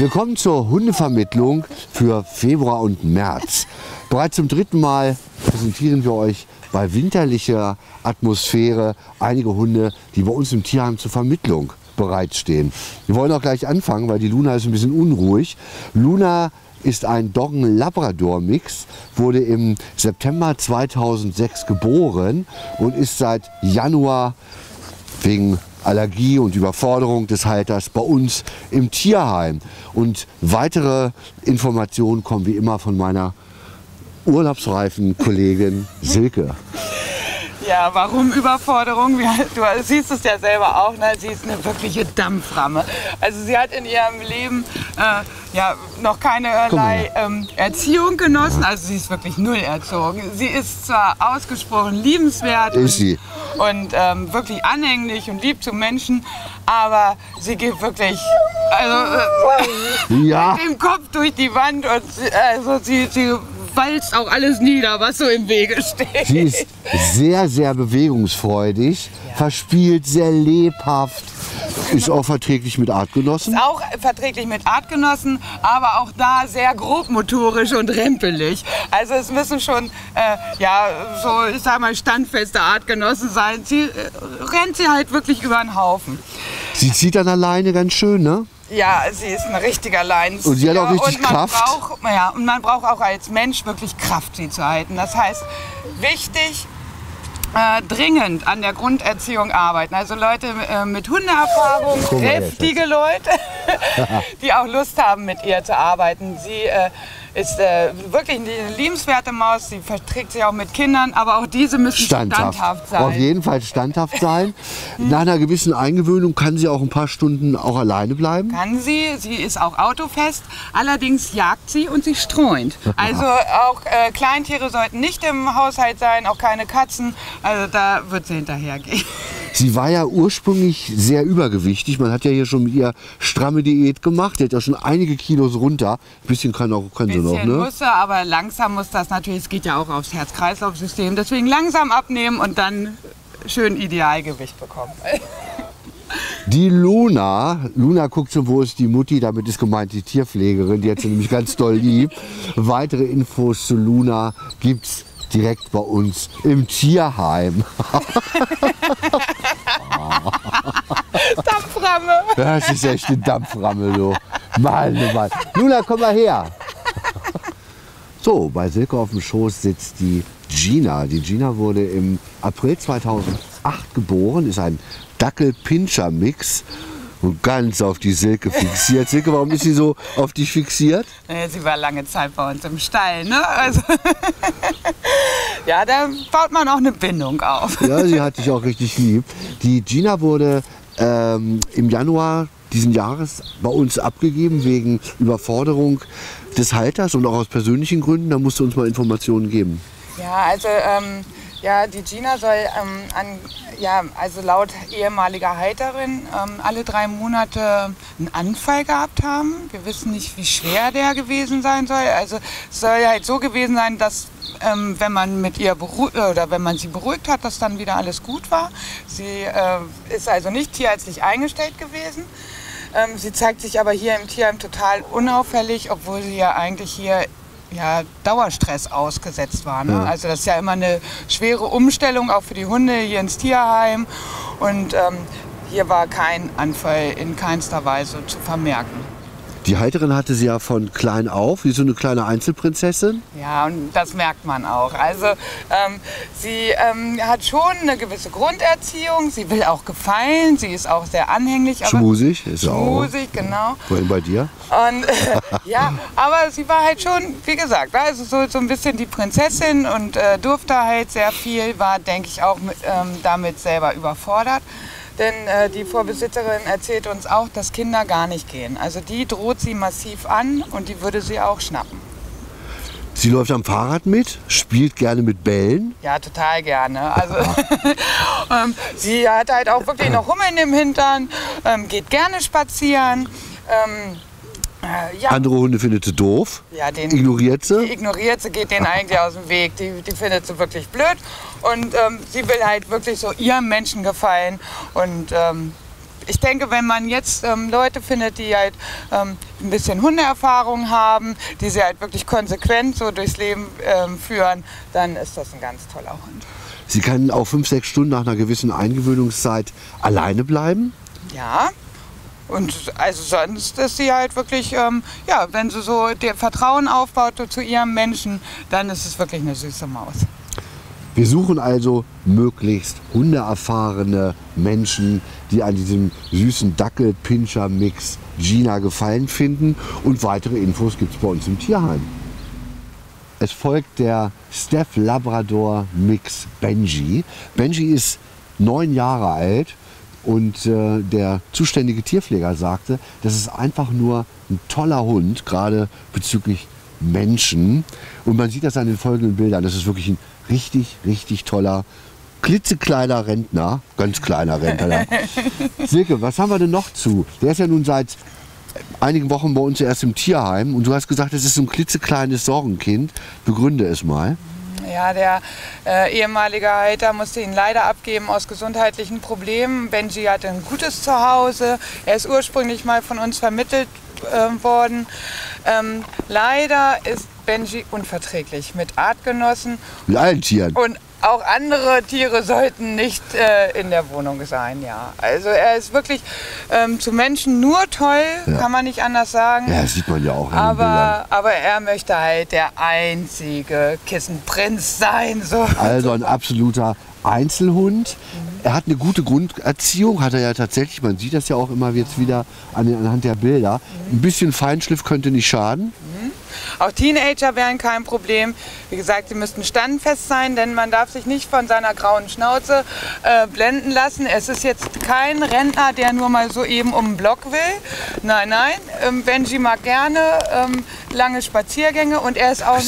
Willkommen zur Hundevermittlung für Februar und März. Bereits zum dritten Mal präsentieren wir euch bei winterlicher Atmosphäre einige Hunde, die bei uns im Tierheim zur Vermittlung bereitstehen. Wir wollen auch gleich anfangen, weil die Luna ist ein bisschen unruhig. Luna ist ein Doggen-Labrador-Mix, wurde im September 2006 geboren und ist seit Januar wegen Allergie und Überforderung des Halters bei uns im Tierheim. Und weitere Informationen kommen wie immer von meiner urlaubsreifen Kollegin Silke. Ja, warum Überforderung? Du siehst es ja selber auch, ne? sie ist eine wirkliche Dampframme. Also sie hat in ihrem Leben äh, ja, noch keinerlei ähm, Erziehung genossen, also sie ist wirklich null erzogen. Sie ist zwar ausgesprochen liebenswert ist sie. Und, ähm, wirklich anhänglich und lieb zu Menschen, aber sie geht wirklich also, äh, Ja. mit dem Kopf durch die Wand und sie- also sie, sie walzt auch alles nieder, was so im Wege steht. Sie ist sehr, sehr bewegungsfreudig, verspielt, sehr lebhaft, ist auch verträglich mit Artgenossen. auch verträglich mit Artgenossen, aber auch da sehr grobmotorisch und rempelig. Also es müssen schon, äh, ja, so, ich sag mal, standfeste Artgenossen sein. Sie äh, rennt sie halt wirklich über den Haufen. Sie zieht dann alleine ganz schön, ne? Ja, sie ist ein richtiger Leinenzieher. Und sie hat auch richtig und man Kraft. Braucht, ja, und man braucht auch als Mensch wirklich Kraft, sie zu halten. Das heißt, wichtig, äh, dringend an der Grunderziehung arbeiten. Also Leute äh, mit Hundeerfahrung, kräftige Leute, die auch Lust haben, mit ihr zu arbeiten. Sie äh, ist äh, wirklich eine liebenswerte Maus. Sie verträgt sich auch mit Kindern, aber auch diese müssen Standhaft. standhaft sein. Auf jeden Fall standhaft sein. Nach einer gewissen Eingewöhnung kann sie auch ein paar Stunden auch alleine bleiben. Kann sie, sie ist auch autofest, allerdings jagt sie und sie streunt. Also auch äh, Kleintiere sollten nicht im Haushalt sein, auch keine Katzen, also da wird sie hinterhergehen. Sie war ja ursprünglich sehr übergewichtig. Man hat ja hier schon mit ihr stramme Diät gemacht. Die hat ja schon einige Kilos runter. Ein bisschen kann, auch, kann sie noch, Bisschen ne? muss sie, aber langsam muss das natürlich, es geht ja auch aufs Herz-Kreislauf-System, deswegen langsam abnehmen und dann schön Idealgewicht bekommen. Die Luna, Luna guckt schon, wo ist die Mutti, damit ist gemeint die Tierpflegerin, die hat sie nämlich ganz doll lieb. Weitere Infos zu Luna gibt's direkt bei uns im Tierheim. Dampframme! Das ist echt eine Dampframme, du. Mann, oh Mann. Luna, komm mal her. So, bei Silke auf dem Schoß sitzt die Gina. Die Gina wurde im April 2008 geboren, ist ein Dackel-Pinscher-Mix und ganz auf die Silke fixiert. Silke, warum ist sie so auf dich fixiert? Äh, Sie war lange Zeit bei uns im Stall, ne? Also ja, da baut man auch eine Bindung auf. Ja, sie hat dich auch richtig lieb. Die Gina wurde ähm, im Januar diesen Jahres bei uns abgegeben wegen Überforderung des Halters und auch aus persönlichen Gründen. Da musst du uns mal Informationen geben. Ja, also ähm, ja, die Gina soll ähm, an, ja, also laut ehemaliger Halterin ähm, alle drei Monate einen Anfall gehabt haben. Wir wissen nicht, wie schwer der gewesen sein soll. Also es soll halt so gewesen sein, dass ähm, wenn man mit ihr oder wenn man sie beruhigt hat, dass dann wieder alles gut war. Sie äh, ist also nicht tierärztlich eingestellt gewesen. Ähm, sie zeigt sich aber hier im Tierheim total unauffällig, obwohl sie ja eigentlich hier ja, Dauerstress ausgesetzt war. Ne? Also das ist ja immer eine schwere Umstellung, auch für die Hunde hier ins Tierheim. Und ähm, hier war kein Anfall in keinster Weise zu vermerken. Die Halterin hatte sie ja von klein auf, wie so eine kleine Einzelprinzessin. Ja, und das merkt man auch. Also ähm, sie ähm, hat schon eine gewisse Grunderziehung. Sie will auch gefallen. Sie ist auch sehr anhänglich. Schmusig ist auch. Schmusig, genau. Vorhin bei dir. Und äh, ja, aber sie war halt schon, wie gesagt, also so, so ein bisschen die Prinzessin und äh, durfte halt sehr viel, war, denke ich, auch mit, ähm, damit selber überfordert. Denn äh, die Vorbesitzerin erzählt uns auch, dass Kinder gar nicht gehen. Also die droht sie massiv an und die würde sie auch schnappen. Sie läuft am Fahrrad mit, spielt gerne mit Bällen. Ja, total gerne. Also ähm, sie hat halt auch wirklich noch Hummeln im Hintern, ähm, geht gerne spazieren. Ähm, äh, ja, Andere Hunde findet sie doof, ja, den, ignoriert Die sie. ignoriert sie, geht denen eigentlich aus dem Weg. Die, die findet sie wirklich blöd. Und ähm, sie will halt wirklich so ihrem Menschen gefallen. Und ähm, ich denke, wenn man jetzt ähm, Leute findet, die halt ähm, ein bisschen Hundeerfahrung haben, die sie halt wirklich konsequent so durchs Leben ähm, führen, dann ist das ein ganz toller Hund. Sie können auch fünf, sechs Stunden nach einer gewissen Eingewöhnungszeit alleine bleiben? Ja, und also sonst ist sie halt wirklich, ähm, ja, wenn sie so der Vertrauen aufbaut zu ihrem Menschen, dann ist es wirklich eine süße Maus. Wir suchen also möglichst hundeerfahrene Menschen, die an diesem süßen Dackel-Pinscher-Mix Gina gefallen finden. Und weitere Infos gibt es bei uns im Tierheim. Es folgt der Steph Labrador Mix Benji. Benji ist neun Jahre alt und äh, der zuständige Tierpfleger sagte, das ist einfach nur ein toller Hund, gerade bezüglich Menschen. Und man sieht das an den folgenden Bildern. Das ist wirklich ein richtig, richtig toller, klitzekleiner Rentner. Ganz kleiner Rentner. Silke, was haben wir denn noch zu? Der ist ja nun seit einigen Wochen bei uns erst im Tierheim. Und du hast gesagt, es ist so ein klitzekleines Sorgenkind. Begründe es mal. Ja, der äh, ehemalige Halter musste ihn leider abgeben aus gesundheitlichen Problemen. Benji hatte ein gutes Zuhause. Er ist ursprünglich mal von uns vermittelt äh, worden. Ähm, leider ist Benji unverträglich mit Artgenossen. Mit allen Tieren. Und auch andere Tiere sollten nicht äh, in der Wohnung sein, ja. Also er ist wirklich ähm, zu Menschen nur toll, ja. kann man nicht anders sagen. Ja, sieht man ja auch. Aber, aber er möchte halt der einzige Kissenprinz sein. So. Also ein absoluter Einzelhund. Mhm. Er hat eine gute Grunderziehung, hat er ja tatsächlich. Man sieht das ja auch immer jetzt wieder an, anhand der Bilder. Mhm. Ein bisschen Feinschliff könnte nicht schaden. Auch Teenager wären kein Problem. Wie gesagt, sie müssten standfest sein, denn man darf sich nicht von seiner grauen Schnauze äh, blenden lassen. Es ist jetzt kein Rentner, der nur mal so eben um den Block will. Nein, nein. Ähm, Benji mag gerne ähm, lange Spaziergänge und er ist auch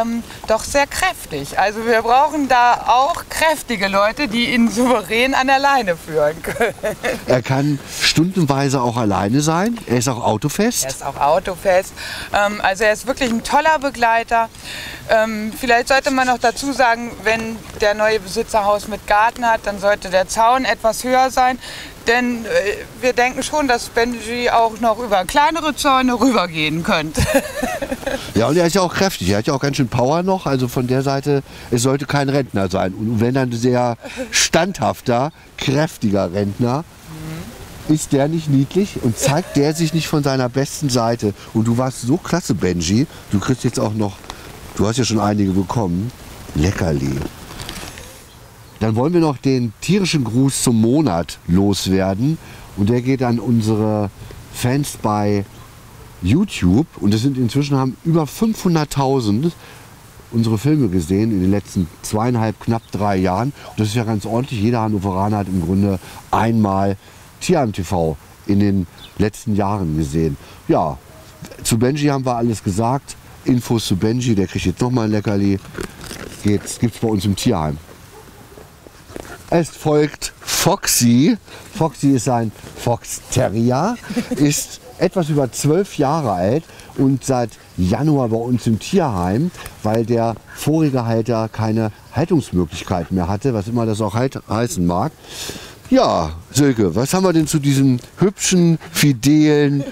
ähm, doch sehr kräftig. Also wir brauchen da auch kräftige Leute, die ihn souverän an der Leine führen können. Er kann stundenweise auch alleine sein. Er ist auch autofest. Er ist auch autofest. Ähm, also er ist wirklich ein toller Begleiter. Ähm, vielleicht sollte man noch dazu sagen, wenn der neue Besitzer Haus mit Garten hat, dann sollte der Zaun etwas höher sein. Denn äh, wir denken schon, dass Benji auch noch über kleinere Zäune rübergehen könnte. ja, und er ist ja auch kräftig. Er hat ja auch ganz schön Power noch. Also von der Seite, es sollte kein Rentner sein. Und wenn dann sehr standhafter, kräftiger Rentner, ist der nicht niedlich und zeigt der sich nicht von seiner besten Seite? Und du warst so klasse, Benji. Du kriegst jetzt auch noch, du hast ja schon einige bekommen, Leckerli. Dann wollen wir noch den tierischen Gruß zum Monat loswerden. Und der geht an unsere Fans bei YouTube. Und das sind inzwischen haben über 500.000 unsere Filme gesehen in den letzten zweieinhalb, knapp drei Jahren. Und das ist ja ganz ordentlich. Jeder Hannoveraner hat im Grunde einmal Tierheim TV in den letzten Jahren gesehen. Ja, zu Benji haben wir alles gesagt. Infos zu Benji, der kriegt jetzt nochmal ein Leckerli. Geht's, gibt's bei uns im Tierheim. Es folgt Foxy. Foxy ist ein Fox Terrier, ist etwas über zwölf Jahre alt und seit Januar bei uns im Tierheim, weil der vorige Halter keine Haltungsmöglichkeit mehr hatte, was immer das auch halt heißen mag. Ja, Silke, was haben wir denn zu diesem hübschen, fidelen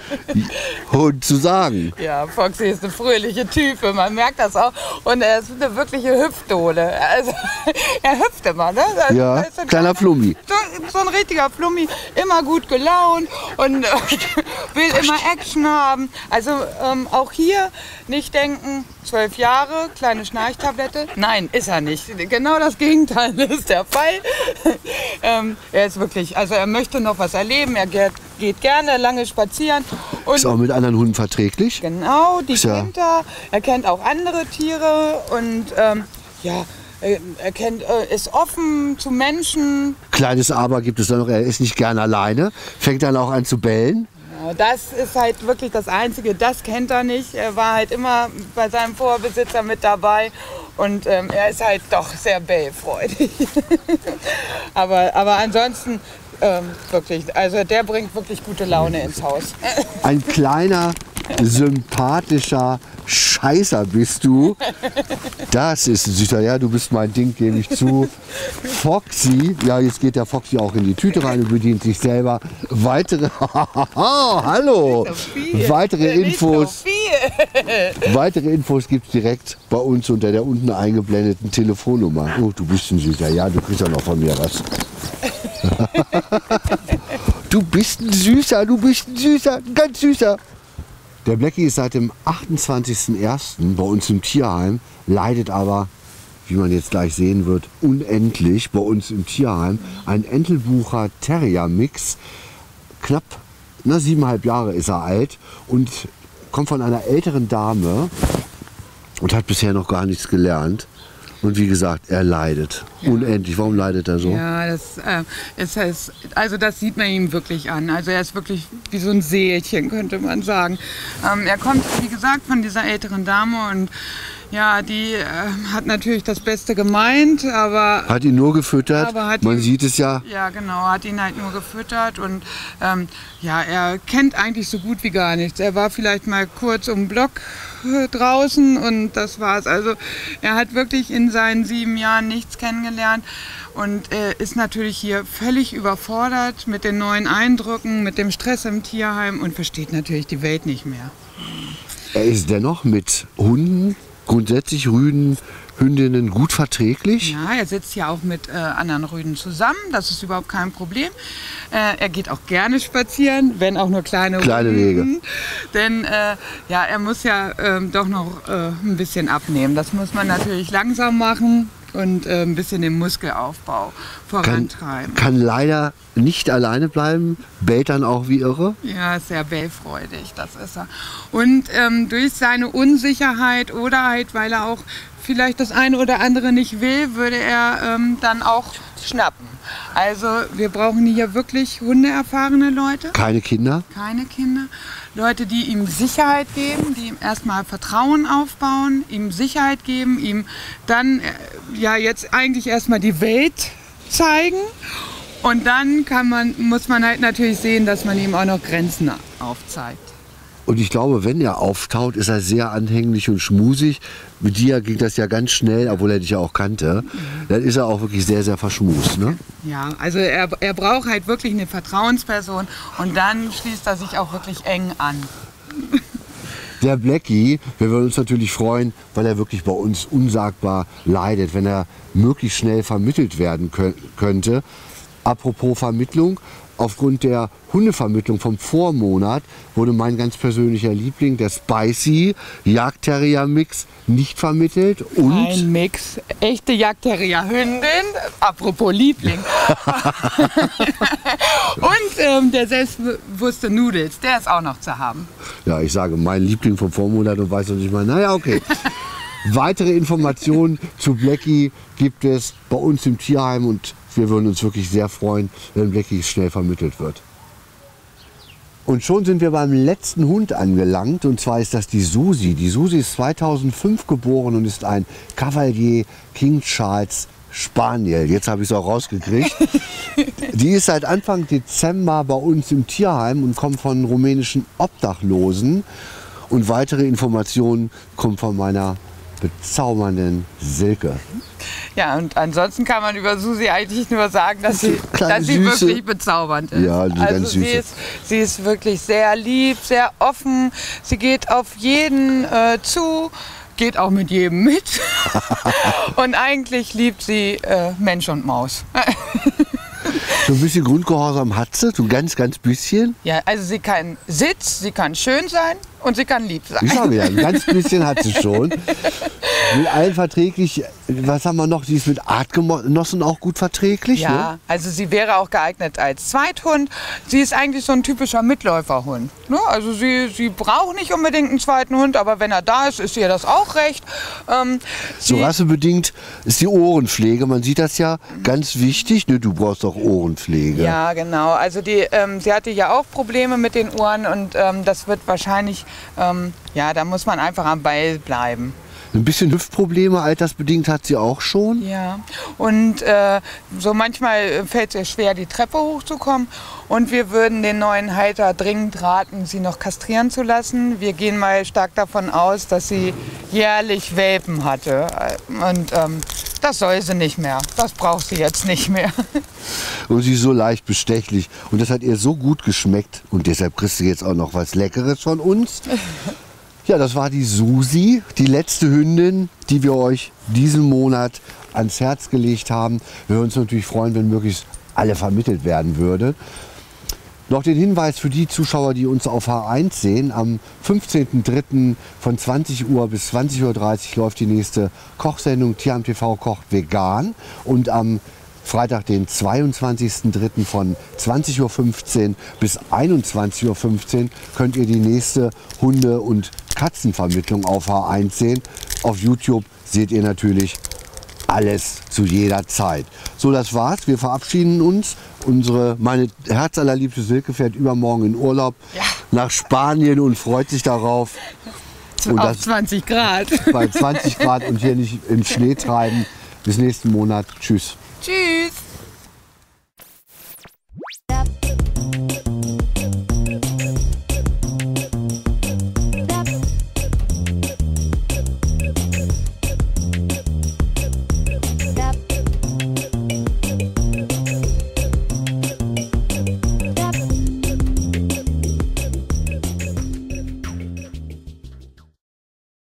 Hund zu sagen? Ja, Foxy ist eine fröhliche Type, man merkt das auch. Und er ist eine wirkliche Hüpfdole. Also, er hüpft immer, ne? Also, ja, ein kleiner Flummi. So, so, ein richtiger Flummi, immer gut gelaunt und will immer Action haben. Also ähm, auch hier nicht denken, zwölf Jahre, kleine Schnarchtablette. Nein, ist er nicht. Genau das Gegenteil ist der Fall. ähm, er ist wirklich, also er möchte noch was erleben. Er geht, geht gerne lange spazieren. Ist auch mit anderen Hunden verträglich. Genau, die ja kennt er. Er kennt auch andere Tiere und ähm, ja, er kennt, äh, ist offen zu Menschen. Kleines Aber gibt es da noch, er ist nicht gern alleine, fängt dann auch an zu bellen. Genau, das ist halt wirklich das Einzige, das kennt er nicht. Er war halt immer bei seinem Vorbesitzer mit dabei und ähm, er ist halt doch sehr bellfreudig. aber, aber ansonsten ähm, wirklich, also der bringt wirklich gute Laune ins Haus. Ein kleiner sympathischer Scheißer bist du. Das ist ein süßer. Ja, du bist mein Ding, gebe ich zu. Foxy. Ja, jetzt geht der Foxy auch in die Tüte rein und bedient sich selber. Weitere. Hallo. Weitere Infos. Weitere Infos gibt es direkt bei uns unter der unten eingeblendeten Telefonnummer. Oh, du bist ein Süßer. Ja, du kriegst ja noch von mir was. du bist ein Süßer, du bist ein Süßer, ein ganz Süßer. Der Blackie ist seit dem 28.01. bei uns im Tierheim, leidet aber, wie man jetzt gleich sehen wird, unendlich bei uns im Tierheim. Ein Entelbucher Terrier Mix, knapp na, siebeneinhalb Jahre ist er alt und kommt von einer älteren Dame und hat bisher noch gar nichts gelernt. Und wie gesagt, er leidet. Ja. Unendlich. Warum leidet er so? Ja, das, äh, es heißt, also das sieht man ihm wirklich an. Also er ist wirklich wie so ein Seelchen, könnte man sagen. Ähm, er kommt, wie gesagt, von dieser älteren Dame und ja, die äh, hat natürlich das Beste gemeint, aber. Hat ihn nur gefüttert? Man ihn, sieht es ja. Ja, genau, hat ihn halt nur gefüttert und ähm, ja, er kennt eigentlich so gut wie gar nichts. Er war vielleicht mal kurz um Block äh, draußen und das war's. Also er hat wirklich in seinen sieben Jahren nichts kennengelernt und äh, ist natürlich hier völlig überfordert mit den neuen Eindrücken, mit dem Stress im Tierheim und versteht natürlich die Welt nicht mehr. Er ist dennoch mit Hunden grundsätzlich Rüden, Hündinnen gut verträglich? Ja, er sitzt ja auch mit äh, anderen Rüden zusammen, das ist überhaupt kein Problem. Äh, er geht auch gerne spazieren, wenn auch nur kleine, kleine Wege. Denn äh, ja, er muss ja ähm, doch noch äh, ein bisschen abnehmen. Das muss man natürlich langsam machen und äh, ein bisschen den Muskelaufbau vorantreiben. Kann, kann, leider nicht alleine bleiben, bellt dann auch wie irre. Ja, sehr bellfreudig, das ist er. Und ähm, durch seine Unsicherheit oder halt, weil er auch vielleicht das eine oder andere nicht will, würde er ähm, dann auch schnappen. Also wir brauchen hier wirklich hundeerfahrene Leute. Keine Kinder? Keine Kinder. Leute, die ihm Sicherheit geben, die ihm erstmal Vertrauen aufbauen, ihm Sicherheit geben, ihm dann äh, ja jetzt eigentlich erstmal die Welt zeigen. Und dann kann man, muss man halt natürlich sehen, dass man ihm auch noch Grenzen aufzeigt. Und ich glaube, wenn er auftaut, ist er sehr anhänglich und schmusig. Mit dir ging das ja ganz schnell, obwohl er dich ja auch kannte. Dann ist er auch wirklich sehr, sehr verschmust. Ne? Ja, also er, er braucht halt wirklich eine Vertrauensperson und dann schließt er sich auch wirklich eng an. Der Blackie, wir würden uns natürlich freuen, weil er wirklich bei uns unsagbar leidet, wenn er möglichst schnell vermittelt werden könnte. Apropos Vermittlung, aufgrund der Hundevermittlung vom Vormonat wurde mein ganz persönlicher Liebling, der Spicy Jagdterrier Mix, nicht vermittelt. Und Ein Mix, echte Jagdterrier Hündin, apropos Liebling. und ähm, der selbstbewusste Nudels, der ist auch noch zu haben. Ja, ich sage mein Liebling vom Vormonat und weiß noch nicht mal, naja, okay. Weitere Informationen zu Blackie gibt es bei uns im Tierheim und wir würden uns wirklich sehr freuen, wenn Blackie schnell vermittelt wird. Und schon sind wir beim letzten Hund angelangt und zwar ist das die Susi. Die Susi ist 2005 geboren und ist ein Cavalier King Charles Spaniel. Jetzt habe ich es auch rausgekriegt. die ist seit Anfang Dezember bei uns im Tierheim und kommt von rumänischen Obdachlosen. Und weitere Informationen kommen von meiner bezaubernden Silke. Ja, und ansonsten kann man über Susi eigentlich nur sagen, dass sie, dass sie wirklich bezaubernd ist. Ja, also ganz sie ist, sie ist wirklich sehr lieb, sehr offen. Sie geht auf jeden äh, zu, geht auch mit jedem mit. und eigentlich liebt sie äh, Mensch und Maus. So ein bisschen Grundgehorsam hat sie, so ganz, ganz bisschen. Ja, also sie kann Sitz, sie kann schön sein und sie kann lieb sein. Ich sage ja, ein ganz bisschen hat sie schon. Mit allen verträglich, was haben wir noch? Sie ist mit Artgenossen auch gut verträglich. Ja, ne? also sie wäre auch geeignet als Zweithund. Sie ist eigentlich so ein typischer Mitläuferhund. Ne? Also sie, sie braucht nicht unbedingt einen zweiten Hund, aber wenn er da ist, ist ihr das auch recht. Ähm, so rassebedingt ist die Ohrenpflege, man sieht das ja, ganz wichtig. Ne? Du brauchst auch Ohrenpflege. Ja, genau. Also die, ähm, sie hatte ja auch Probleme mit den Ohren und ähm, das wird wahrscheinlich, ähm, ja, da muss man einfach am Ball bleiben. Ein bisschen Hüftprobleme, altersbedingt hat sie auch schon. Ja, und äh, so manchmal fällt es ihr schwer, die Treppe hochzukommen. Und wir würden den neuen Halter dringend raten, sie noch kastrieren zu lassen. Wir gehen mal stark davon aus, dass sie jährlich Welpen hatte. Und ähm, das soll sie nicht mehr. Das braucht sie jetzt nicht mehr. Und sie ist so leicht bestechlich. Und das hat ihr so gut geschmeckt. Und deshalb kriegst du jetzt auch noch was Leckeres von uns. Ja, das war die Susi, die letzte Hündin, die wir euch diesen Monat ans Herz gelegt haben. Wir würden uns natürlich freuen, wenn möglichst alle vermittelt werden würde. Noch den Hinweis für die Zuschauer, die uns auf H1 sehen. Am 15.03. von 20 Uhr bis 20.30 Uhr läuft die nächste Kochsendung Tierheim TV kocht vegan. Und am Freitag, den 22.03. von 20.15 Uhr bis 21.15 Uhr könnt ihr die nächste Hunde- und Katzenvermittlung auf H1 sehen. Auf YouTube seht ihr natürlich alles zu jeder Zeit. So, das war's. Wir verabschieden uns. Unsere, meine herzallerliebste Silke fährt übermorgen in Urlaub Ja. nach Spanien und freut sich darauf. Und Auf das 20 Grad. bei 20 Grad und hier nicht im Schnee treiben. Bis nächsten Monat. Tschüss. Tschüss.